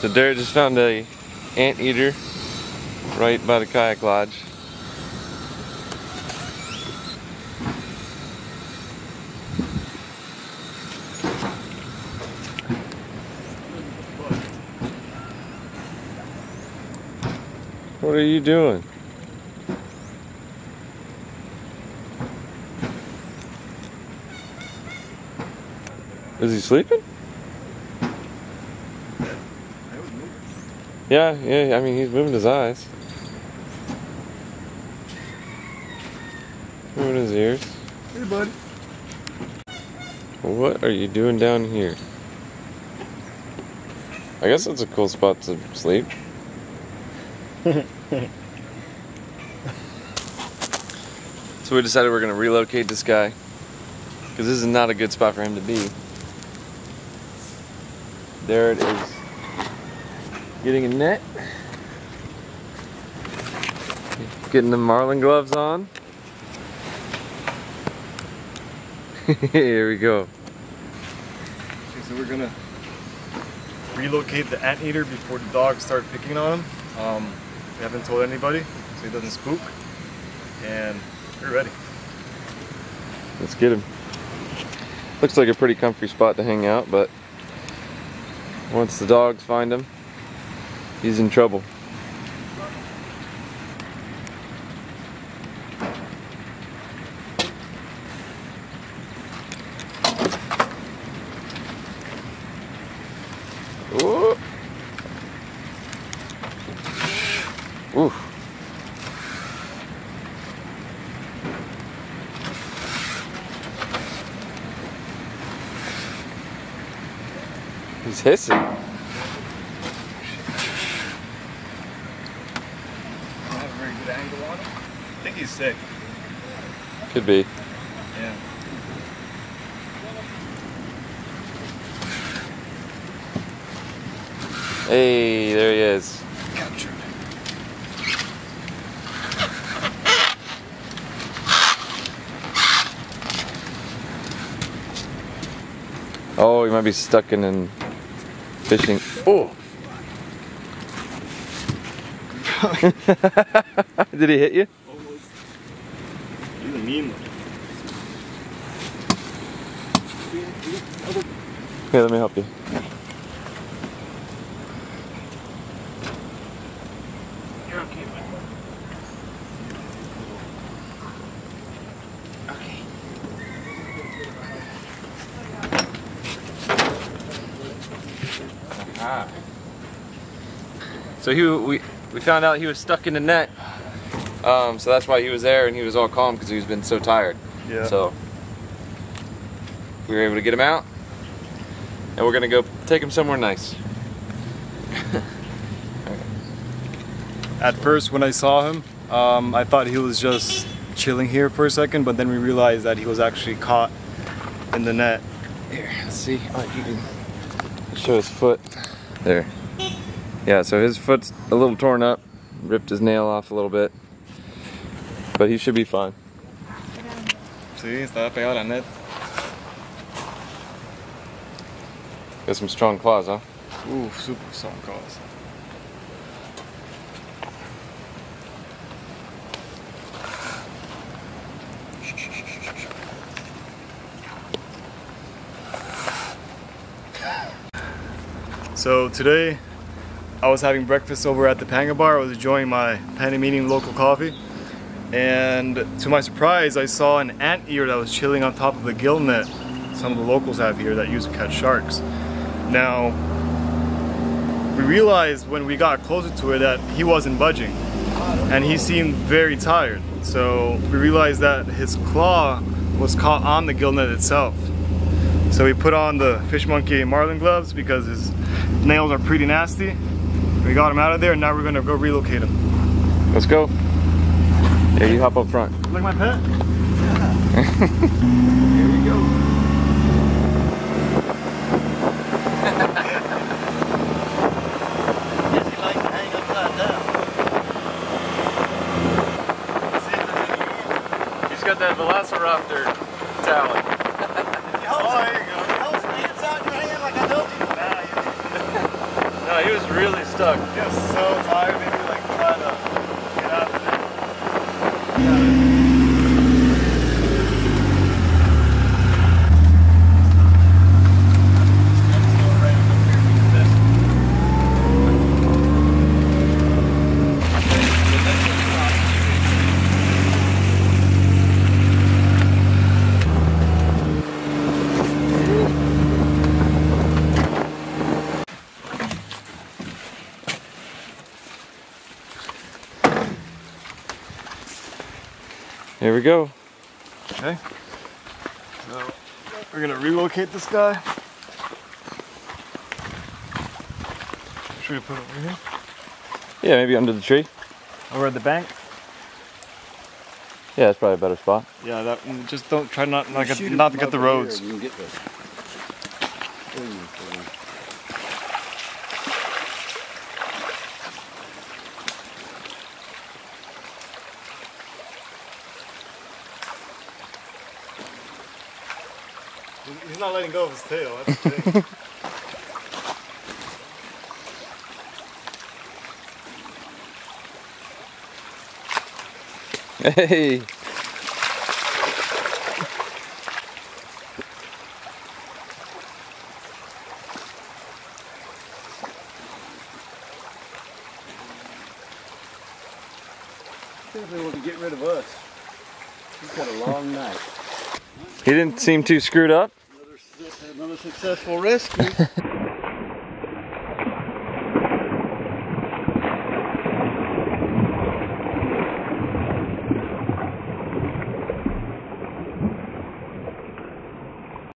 So Darret just found a anteater right by the kayak lodge. What are you doing? Is he sleeping? Yeah, yeah, I mean, he's moving his eyes. Moving his ears. Hey, buddy. What are you doing down here? I guess that's a cool spot to sleep. so we decided we're going to relocate this guy because this is not a good spot for him to be. There it is. Getting a net. Getting the marlin gloves on. Here we go. Okay, so we're gonna relocate the anteater before the dogs start picking on him. Um, we haven't told anybody, so he doesn't spook. And we're ready. Let's get him. Looks like a pretty comfy spot to hang out, but once the dogs find him, he's in trouble. He's hissing. I have a very good angle on him. I think he's sick. Could be. Yeah. Hey, there he is. Captured. Oh, he might be stuck in and fishing. Oh! Did he hit you? Almost. He's a mean one. Here, let me help you. You're okay, man. Okay. Ah. So he we we found out he was stuck in the net. Um, so that's why he was there and he was all calm because he's been so tired. Yeah. So we were able to get him out, and we're gonna go take him somewhere nice. At first, when I saw him, um, I thought he was just chilling here for a second, but then we realized that he was actually caught in the net. Here, let's see. Oh, show his foot. There. Yeah, so his foot's a little torn up. Ripped his nail off a little bit. But he should be fine. Sí, estaba pegado a la net. Got some strong claws, huh? Ooh, super strong claws. So today, I was having breakfast over at the Panga Bar. I was enjoying my Panamanian local coffee. And to my surprise, I saw an anteater that was chilling on top of the gill net some of the locals have here that use to catch sharks. Now, we realized when we got closer to it that he wasn't budging and he seemed very tired. So we realized that his claw was caught on the gill net itself. So we put on the fish monkey marlin gloves because his nails are pretty nasty. We got him out of there and now we're gonna go relocate him. Let's go. Here, you hop up front. Like my pet? Here we go. Does he like to hang upside down? He's got that Velociraptor talent. Oh, there you go. Hold some hands out in your hand like I told you. No, he was really stuck. He was so tired, maybe like trying to get out of it. Here we go. Okay. So we're gonna relocate this guy. Should we put it over here? Yeah, maybe under the tree. Over at the bank? Yeah, that's probably a better spot. Yeah, that mm, just don't try not not, get, not to get the roads. You can get the. He's not letting go of his tail. That's the thing. Hey. See if they want to get rid of us. He's got a long night. He didn't seem too screwed up. Another, another successful rescue.